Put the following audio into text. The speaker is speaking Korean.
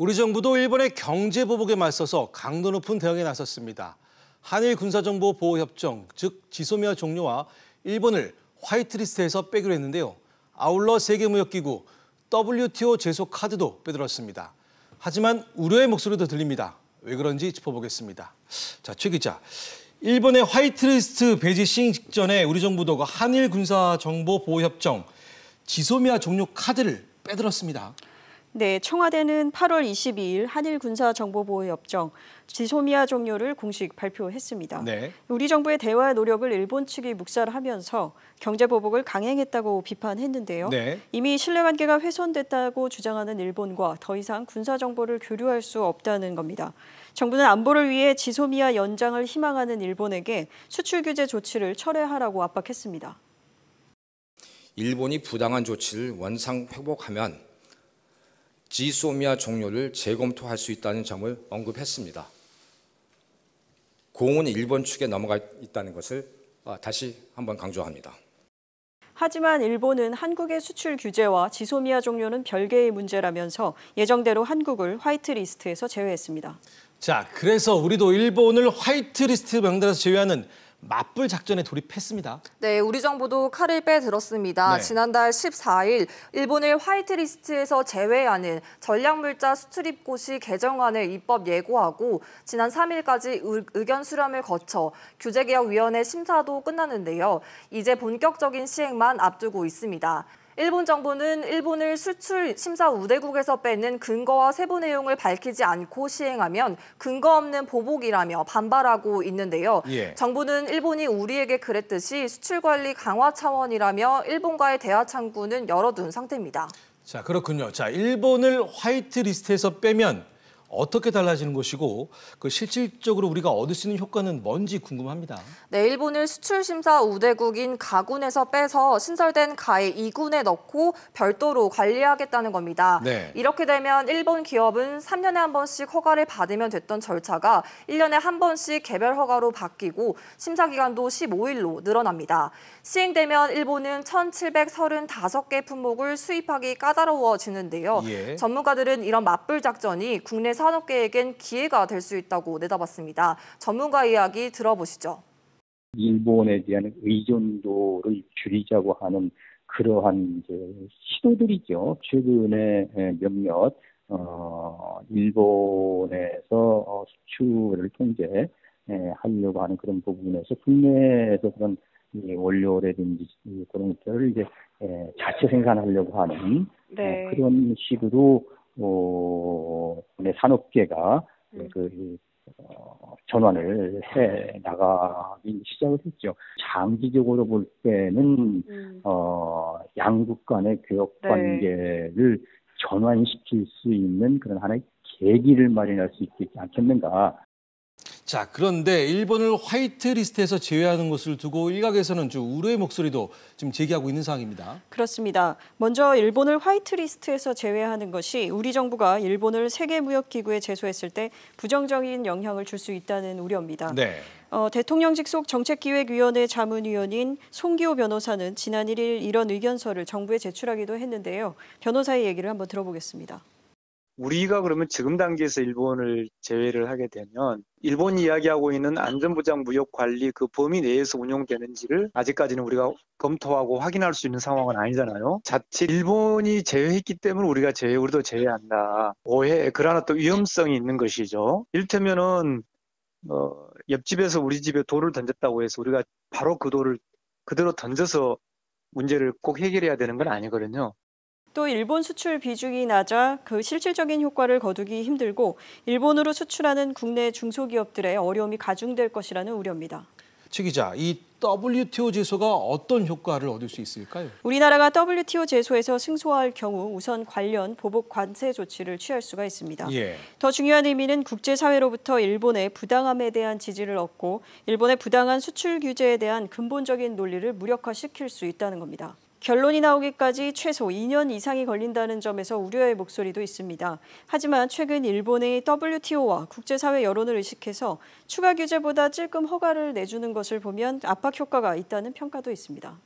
우리 정부도 일본의 경제 보복에 맞서서 강도 높은 대응에 나섰습니다. 한일 군사정보 보호 협정, 즉 지소미아 종료와 일본을 화이트리스트에서 빼기로 했는데요. 아울러 세계무역기구 WTO 제소 카드도 빼들었습니다. 하지만 우려의 목소리도 들립니다. 왜 그런지 짚어보겠습니다. 자, 최 기자. 일본의 화이트리스트 배제 시행 직전에 우리 정부도 그 한일 군사정보 보호 협정 지소미아 종료 카드를 빼들었습니다. 네, 청와대는 8월 22일 한일 군사 정보 보호 협정 지소미아 종료를 공식 발표했습니다. 네. 우리 정부의 대화 노력을 일본 측이 묵살하면서 경제 보복을 강행했다고 비판했는데요. 네. 이미 신뢰 관계가 훼손됐다고 주장하는 일본과 더 이상 군사 정보를 교류할 수 없다는 겁니다. 정부는 안보를 위해 지소미아 연장을 희망하는 일본에게 수출 규제 조치를 철회하라고 압박했습니다. 일본이 부당한 조치를 원상 회복하면 지소미아 종료를 재검토할 수 있다는 점을 언급했습니다. 공은 일본 측에 넘어가 있다는 것을 아, 다시 한번 강조합니다. 하지만 일본은 한국의 수출 규제와 지소미아 종료는 별개의 문제라면서 예정대로 한국을 화이트리스트에서 제외했습니다. 자, 그래서 우리도 일본을 화이트리스트 명단에서 제외하는 맞불 작전에 돌입했습니다. 네, 우리 정부도 칼을 빼들었습니다. 네. 지난달 14일 일본을 화이트리스트에서 제외하는 전략물자 수출입고시 개정안을 입법 예고하고 지난 3일까지 의견 수렴을 거쳐 규제개혁위원회 심사도 끝났는데요. 이제 본격적인 시행만 앞두고 있습니다. 일본 정부는 일본을 수출 심사 우대국에서 빼는 근거와 세부 내용을 밝히지 않고 시행하면 근거 없는 보복이라며 반발하고 있는데요. 예. 정부는 일본이 우리에게 그랬듯이 수출 관리 강화 차원이라며 일본과의 대화 창구는 열어둔 상태입니다. 자, 그렇군요. 자, 일본을 화이트 리스트에서 빼면 어떻게 달라지는 것이고 그 실질적으로 우리가 얻을 수 있는 효과는 뭔지 궁금합니다. 네, 일본을 수출 심사 우대국인 가군에서 빼서 신설된 가의 2군에 넣고 별도로 관리하겠다는 겁니다. 네. 이렇게 되면 일본 기업은 3년에 한 번씩 허가를 받으면 됐던 절차가 1년에 한 번씩 개별 허가로 바뀌고 심사 기간도 15일로 늘어납니다. 시행되면 일본은 1,735개 품목을 수입하기 까다로워지는데요. 예. 전문가들은 이런 맞불 작전이 국내 산업계에겐 기회가 될 수 있다고 내다봤습니다. 전문가 이야기 들어보시죠. 일본에 대한 의존도를 줄이자고 하는 그러한 이제 시도들이죠. 최근에 몇몇 어, 일본에서 어, 수출을 통제하려고 하는 그런 부분에서 국내에서 그런 이 원료라든지 그런 것들을 이제 자체 생산하려고 하는 네. 그런 식으로 어, 내 산업계가 음. 그 어, 전환을 해 나가기 시작을 했죠. 장기적으로 볼 때는 음. 어, 양국 간의 교역 네. 관계를 네. 전환시킬 수 있는 그런 하나의 계기를 마련할 수 있지 않겠는가 자, 그런데 일본을 화이트 리스트에서 제외하는 것을 두고 일각에서는 좀 우려의 목소리도 지금 제기하고 있는 상황입니다. 그렇습니다. 먼저 일본을 화이트 리스트에서 제외하는 것이 우리 정부가 일본을 세계무역기구에 제소했을 때 부정적인 영향을 줄 수 있다는 우려입니다. 네. 어, 대통령 직속 정책기획위원회 자문위원인 송기호 변호사는 지난 1일 이런 의견서를 정부에 제출하기도 했는데요. 변호사의 얘기를 한번 들어보겠습니다. 우리가 그러면 지금 단계에서 일본을 제외를 하게 되면 일본 이야기하고 있는 안전보장 무역 관리 그 범위 내에서 운용되는지를 아직까지는 우리가 검토하고 확인할 수 있는 상황은 아니잖아요. 자칫 일본이 제외했기 때문에 우리가 제외, 우리도 제외한다. 오해, 그러나 또 위험성이 있는 것이죠. 일테면은 어, 옆집에서 우리 집에 돌을 던졌다고 해서 우리가 바로 그 돌을 그대로 던져서 문제를 꼭 해결해야 되는 건 아니거든요. 또 일본 수출 비중이 낮아 그 실질적인 효과를 거두기 힘들고 일본으로 수출하는 국내 중소기업들의 어려움이 가중될 것이라는 우려입니다. 최 기자, 이 WTO 제소가 어떤 효과를 얻을 수 있을까요? 우리나라가 WTO 제소에서 승소할 경우 우선 관련 보복 관세 조치를 취할 수가 있습니다. 예. 더 중요한 의미는 국제사회로부터 일본의 부당함에 대한 지지를 얻고 일본의 부당한 수출 규제에 대한 근본적인 논리를 무력화시킬 수 있다는 겁니다. 결론이 나오기까지 최소 2년 이상이 걸린다는 점에서 우려의 목소리도 있습니다. 하지만 최근 일본의 WTO와 국제사회 여론을 의식해서 추가 규제보다 찔끔 허가를 내주는 것을 보면 압박 효과가 있다는 평가도 있습니다.